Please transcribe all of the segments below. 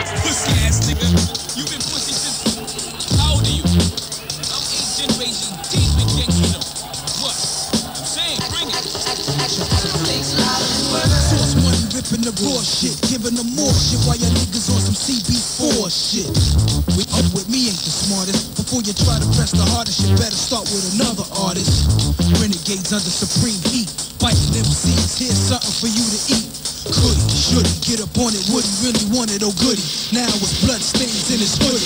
Pussy ass nigga. You been pussy since. How old are you? I'm eight generation deep in gangsta. What? I'm saying, bring it. Sauce money ripping the raw shit, giving them more shit while your niggas on some CB4 shit. We up with me ain't the smartest. Before you try to press the hardest, you better start with another artist. Renegades under supreme heat, biting MCs. Here's something for you to eat. Could he, should he get up on it? Would he really want it? Oh goody. Now it's blood stains in his hoodie.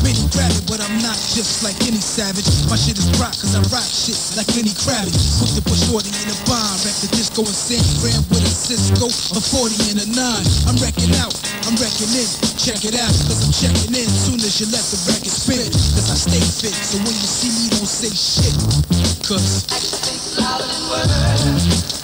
Many grab it, but I'm not just like any savage. My shit is rock, cause I rock shit like Lenny Kravitz. Quick to put shorty in a bomb, wreck the disco and San Fran with a Cisco, a 40 and a 9. I'm wrecking out, I'm wrecking in. Check it out, cause I'm checking in. Soon as you let the record spin, cause I stay fit. So when you see me, don't say shit. Cause I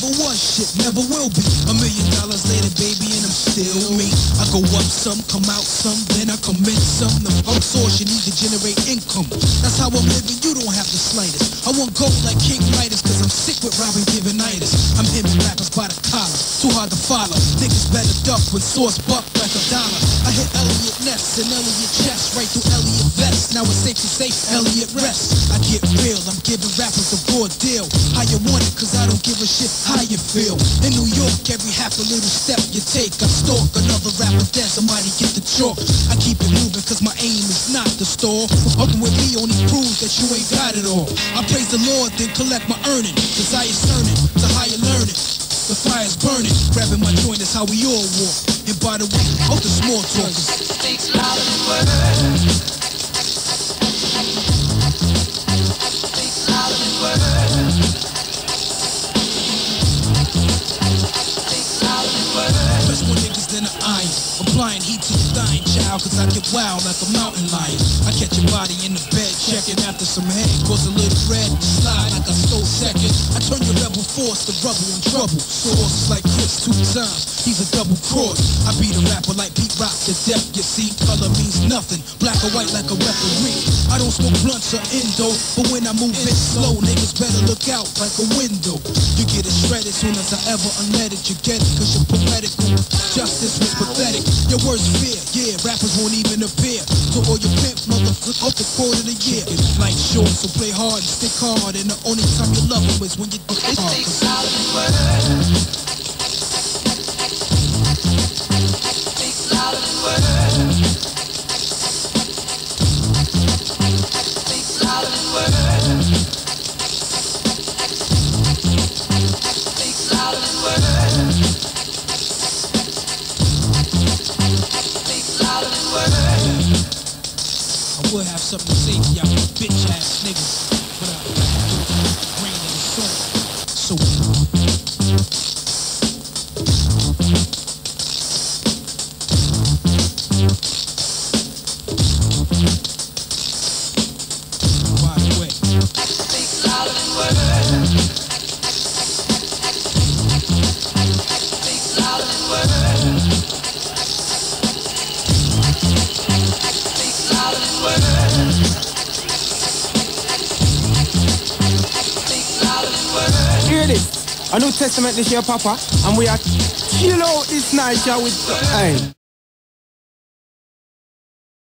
never was shit, never will be. A million dollars later, baby, and I'm still me. I go up some, come out some, then I commit some. The pump source you need to generate income. That's how I'm living, you don't have the slightest. I want gold like King Midas, cause I'm sick with robbing givenitis. I'm hitting rappers by the collar, too hard to follow. Niggas better duck when Sauce buck like a dollar. I hit Eliot Ness and Elliot Chest right through Now it's safe to say Elliot rest. I get real, I'm giving rappers a broad deal. How you want it, cause I don't give a shit how you feel. In New York, every half a little step you take, I stalk another rapper, then somebody get the chalk. I keep it moving, cause my aim is not the store. Fucking with me only proves that you ain't got it all. I praise the Lord, then collect my earning. Desire certain to higher learning. The fire's burning, grabbing my joint is how we all walk. And by the way, of the small talkers. Iron. Applying heat to the dying child, cause I get wild like a mountain lion. I catch your body in the bed, checking after some head. Cause a little red, slide like I stole second. I turn your rebel force to rubble in trouble. Sauce like Chris two times, he's a double cross. I beat a rapper like Pete Rock to death, you see. Color means nothing, black or white like a referee. I don't smoke blunts or endo, but when I move it slow, niggas better look out like a window. You get it shredded soon as I ever unlet it. You get it, cause you're poetical. Justice was pathetic. Your worst fear, yeah, rappers won't even appear. To all your pimp motherfuckers up the quarter of the year. Life short, so play hard and stick hard. And the only time you love them is when you do it hard. Would have something to say to y'all bitch ass niggas. But uh, rain in the This. A New Testament this year, Papa, and we are chill out this night, with. Hey.